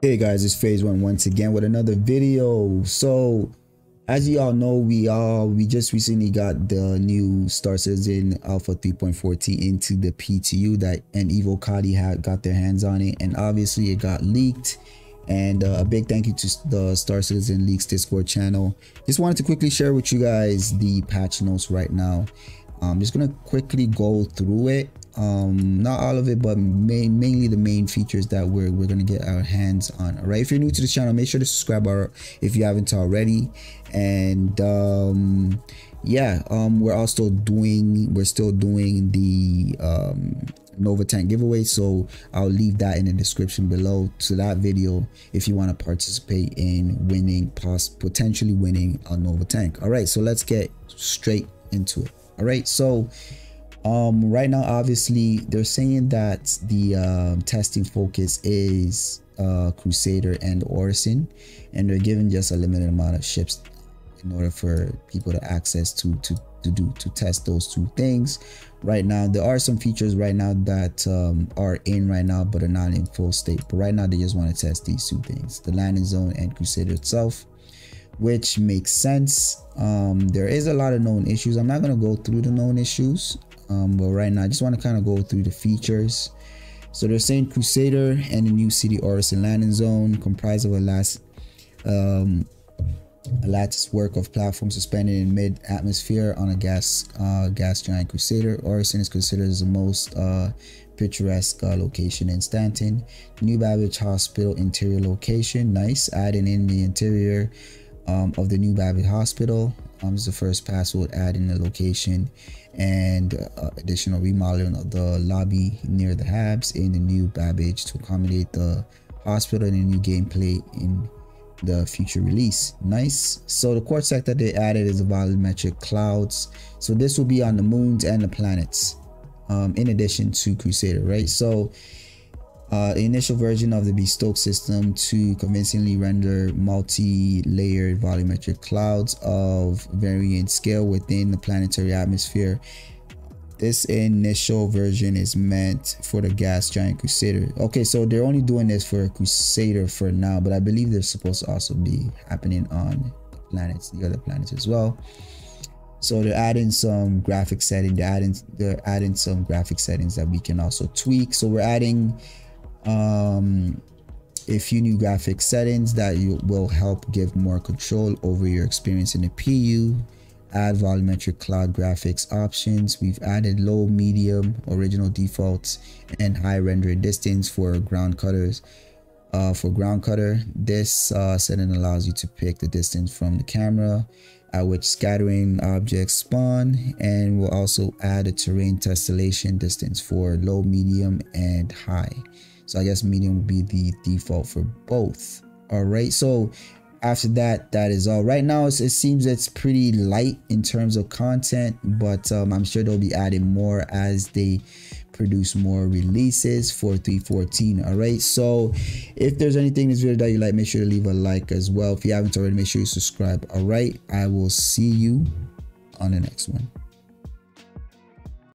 Hey guys, it's Phase One once again with another video. So, as you all know, we all we just recently got the new Star Citizen Alpha 3.14 into the PTU that and Evocati had got their hands on it, and obviously it got leaked. And uh, a big thank you to the Star Citizen Leaks Discord channel. Just wanted to quickly share with you guys the patch notes right now. I'm just gonna quickly go through it um not all of it but main, mainly the main features that we're, we're gonna get our hands on all right? If you're new to the channel make sure to subscribe or if you haven't already. And um yeah um we're also doing we're still doing the um nova tank giveaway. So i'll leave that in the description below to that video if you want to participate in winning potentially winning a nova tank. All right so let's get straight into it. All right so um right now obviously they're saying that the uh, testing focus is uh crusader and orison and they're giving just a limited amount of ships in order for people to access to to to do to test those two things. Right now there are some features right now that um, are in right now but are not in full state. But right now they just want to test these two things the landing zone and crusader itself which makes sense. Um, there is a lot of known issues. I'm not going to go through the known issues um, but right now I just want to kind of go through the features so they're saying Crusader and the new city Orison landing zone comprised of a last um, a lattice work of platforms suspended in mid atmosphere on a gas uh, gas giant Crusader. Orison is considered as the most uh, picturesque uh, location in Stanton. New Babbage Hospital interior location, nice. Adding in the interior um, of the New Babbage Hospital. Um, this is the first pass we'll add in the location and uh, additional remodeling of the lobby near the Habs in the new Babbage to accommodate the hospital and the new gameplay in the future release. Nice. So the core sector they added is the volumetric clouds. So this will be on the moons and the planets um, in addition to Crusader, right? So uh, the initial version of the bespoke system to convincingly render multi-layered volumetric clouds of varying scale within the planetary atmosphere. This initial version is meant for the gas giant Crusader. Okay, so they're only doing this for Crusader for now, but I believe they're supposed to also be happening on the planets, the other planets as well. So they're adding some graphic setting. They're adding they're adding some graphic settings that we can also tweak. So we're adding um, a few new graphic settings that you will help give more control over your experience in the PU. Add volumetric cloud graphics options. We've added low, medium, original defaults, and high render distance for ground cutters. Uh, for ground cutter, this uh, setting allows you to pick the distance from the camera at which scattering objects spawn and we'll also add a terrain tessellation distance for low, medium, and high. So I guess medium would be the default for both. All right. So after that, that is all. Right now, it seems it's pretty light in terms of content, but um, I'm sure they'll be adding more as they produce more releases for 314 all right so if there's anything in this video that you like make sure to leave a like as well if you haven't already make sure you subscribe all right i will see you on the next one